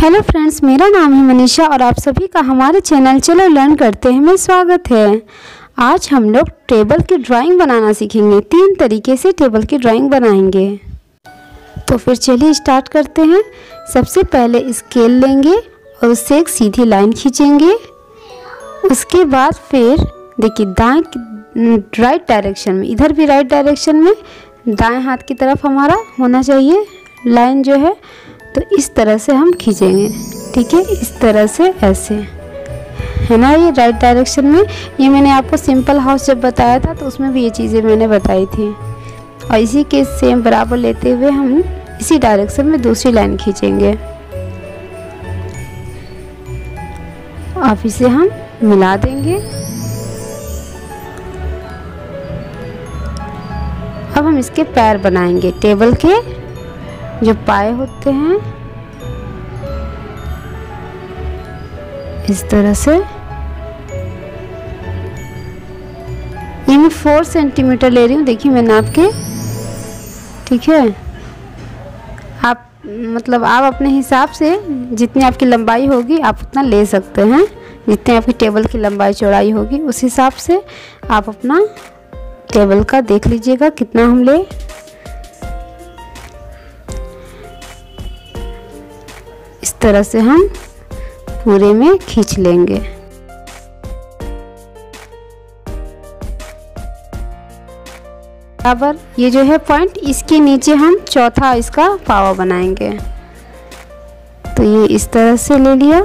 Hello friends मेरा नाम है मनीषा और आप सभी का हमारे चैनल चलो लर्न करते हैं में स्वागत है। आज हम लोग टेबल की ड्राइंग बनाना सीखेंगे। तीन तरीके से टेबल की ड्राइंग बनाएँगे। तो फिर चलिए स्टार्ट करते हैं। सबसे पहले स्केल लेंगे और उससे एक सीधी लाइन खींचेंगे। उसके बाद फिर, देखिए, दाएँ राइट डायरेक्शन में, इधर भी राइट डायरेक्शन में, दाएँ हाथ की तरफ़ हमारा होना चाहिए। लाइन जो है तो इस तरह से हम खींचेंगे। ठीक है? इस तरह से ऐसे। है ना ये राइट डायरेक्शन में? ये मैंने आपको सिंपल हाउस जब बताया था तो उसमें भी ये चीज़ें मैंने बताई थी। और इसी के सेम बराबर लेते हुए हम इसी डायरेक्शन में दूसरी लाइन खींचेंगे। अब इसे हम मिला देंगे। अब हम इसके पैर बनाएँगे, टेबल के। जो पाए होते हैं, इस तरह से ये मैं फोर सेंटीमीटर ले रही हूँ। देखिए मैं नाप के ठीक है? आप मतलब आप अपने हिसाब से जितनी आपकी लंबाई होगी, आप उतना ले सकते हैं। जितनी आपकी टेबल की लंबाई, चौड़ाई होगी, उस हिसाब से आप अपना टेबल का देख लीजिएगा, कितना हम ले इस तरह से हम पूरे में खींच लेंगे। बराबर, ये जो है पॉइंट इसके नीचे हम चौथा इसका पावा बनाएँगे। तो ये इस तरह से ले लिया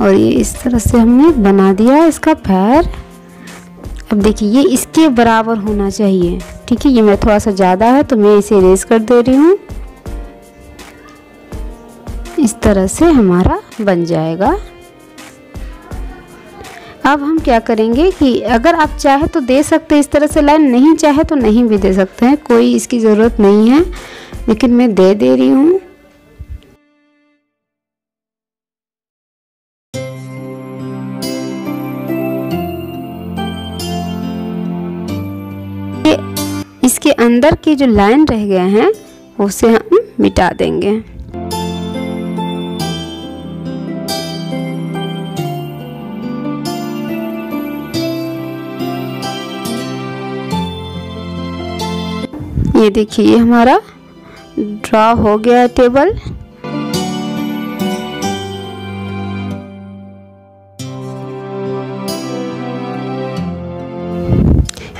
और ये इस तरह से हमने बना दिया इसका पैर। अब देखिए, ये इसके बराबर होना चाहिए। ठीक है, ये मैं थोड़ा सा ज़्यादा है तो मैं इसे रेस कर दे रही हूँ। इस तरह से हमारा बन जाएगा। अब हम क्या करेंगे कि अगर आप चाहे तो दे सकते हैं, इस तरह से लाइन नहीं चाहे तो नहीं भी दे सकते हैं, कोई इसकी ज़रूरत नहीं है, लेकिन मैं दे दे रही हूँ। इसके अंदर के जो लाइन रह गए हैं, उसे हम मिटा देंगे। ये देखिए, ये हमारा ड्रा हो गया है टेबल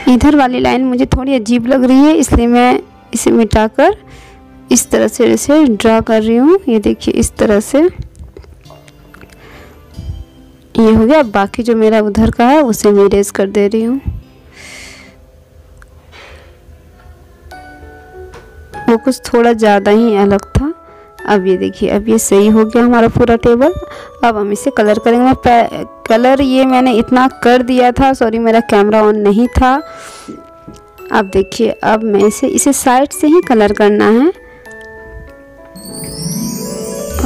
इधर वाली लाइन मुझे थोड़ी अजीब लग रही है, इसलिए मैं इसे मिटाकर इस तरह से इसे ड्रा कर रही हूँ। ये देखिए, इस तरह से। ये हो गया, बाकी जो मेरा उधर का है, उसे मैं इरेज कर दे रही हूँ। कुछ थोड़ा ज़्यादा ही अलग था। अब ये देखिए, अब ये सही हो गया हमारा पूरा टेबल अब हम इसे कलर करेंगे। मैं कलर ये मैंने इतना कर दिया था सॉरी मेरा कैमरा ऑन नहीं था। अब देखिए, अब मैं इसे इसे साइड से ही कलर करना है।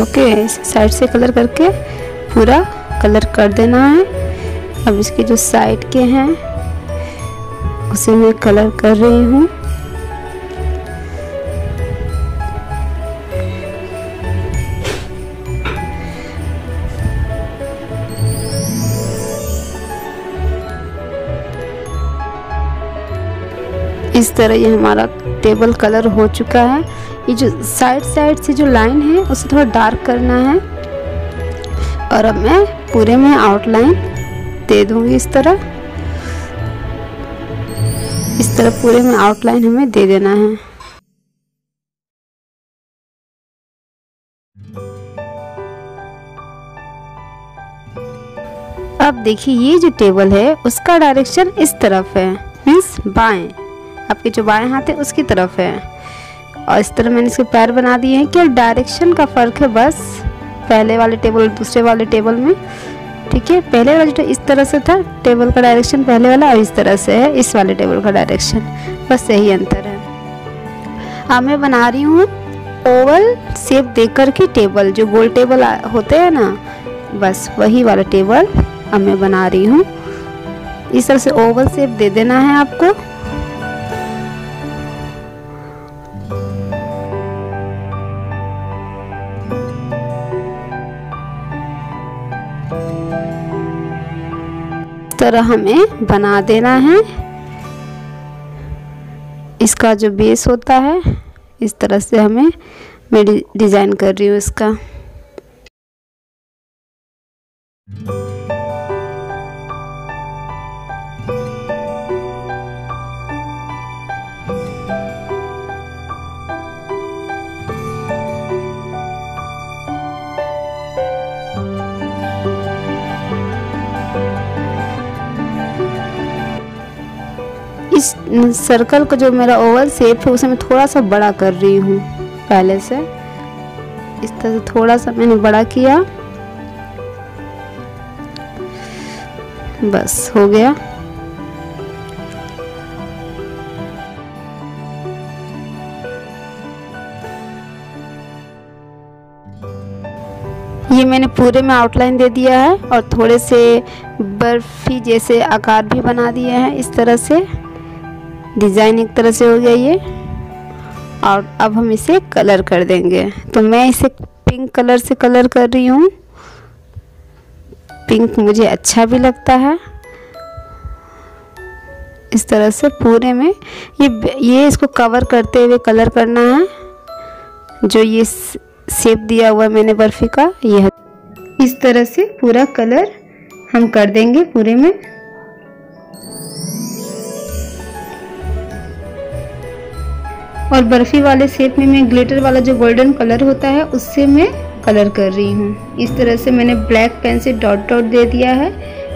ओके इसे साइड से कलर करके पूरा कलर कर देना है। अब इसके जो साइड के हैं, उसे मैं कलर कर रही हूँ। तरह ये हमारा टेबल कलर हो चुका है। ये जो साइड साइड से जो लाइन है, उसे थोड़ा डार्क करना है। और अब मैं पूरे में आउटलाइन दे दूँगी इस तरह। इस तरह पूरे में आउटलाइन हमें दे देना है। अब देखिए, ये जो टेबल है, उसका डायरेक्शन इस तरफ़ है। मीन्स बाएँ। आपके जो बाएँ हाथ है, उसकी तरफ़ है। और इस तरह मैंने इसके पैर बना दिए हैं कि डायरेक्शन का फ़र्क है बस, पहले वाले टेबल और दूसरे वाले टेबल में। ठीक है? पहले वाला जो इस तरह से था टेबल का डायरेक्शन पहले वाला और इस तरह से है, इस वाले टेबल का डायरेक्शन बस यही अंतर है। अब मैं बना रही हूँ ओवल शेप दे कर के टेबल जो गोल टेबल होते हैं ना, बस वही वाला टेबल अब मैं बना रही हूँ। इस तरह से ओवल शेप दे देना है आपको। तरह हमें बना देना है। इसका जो बेस होता है, इस तरह से हमें मैं डिज़ाइन कर रही हूँ इसका। इस सर्कल का जो मेरा ओवल शेप है, उसे मैं थोड़ा सा बड़ा कर रही हूँ, पहले से। इस तरह से थोड़ा सा मैंने बड़ा किया। बस, हो गया। ये मैंने पूरे में आउटलाइन दे दिया है और थोड़े से बर्फ़ी जैसे आकार भी बना दिए हैं इस तरह से। डिज़ाइन एक तरह से हो गया ये। और अब हम इसे कलर कर देंगे। तो मैं इसे पिंक कलर से कलर कर रही हूँ। पिंक मुझे अच्छा भी लगता है। इस तरह से पूरे में ये ये इसको कवर करते हुए कलर करना है। जो ये शेप दिया हुआ मैंने बर्फ़ी का यह इस तरह से पूरा कलर हम कर देंगे पूरे में। और बर्फ़ी वाले शेप में मैं ग्लिटर वाला जो गोल्डन कलर होता है, उससे मैं कलर कर रही हूँ। इस तरह से मैंने ब्लैक पेन से डॉट डॉट दे दिया है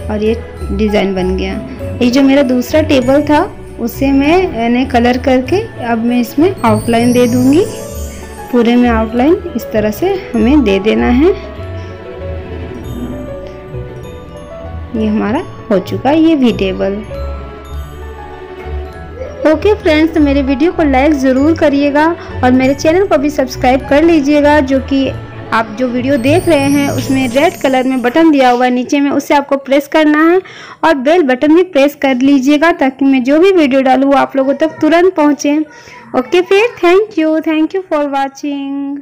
और ये डिज़ाइन बन गया। ये जो मेरा दूसरा टेबल था, उसे मैं, मैंने कलर करके अब मैं इसमें आउटलाइन दे दूँगी। पूरे में आउटलाइन इस तरह से हमें दे देना है। ये हमारा हो चुका है ये भी टेबल ओके फ्रेंड्स तो मेरे वीडियो को लाइक ज़रूर करिएगा और मेरे चैनल को भी सब्सक्राइब कर लीजिएगा, जो कि आप जो वीडियो देख रहे हैं, उसमें रेड कलर में बटन दिया हुआ है, नीचे में उसे आपको प्रेस करना है और बेल बटन भी प्रेस कर लीजिएगा ताकि मैं जो भी वीडियो डालूँ आप लोगों तक तुरंत पहुँचें। ओके फिर thank you thank you for watching